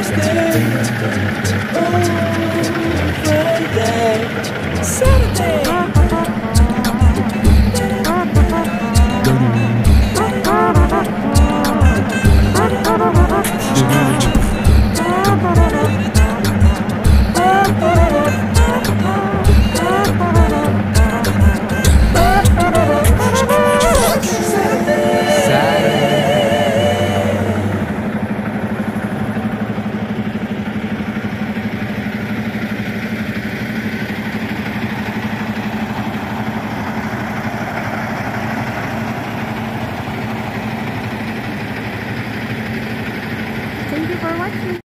Thursday. watching.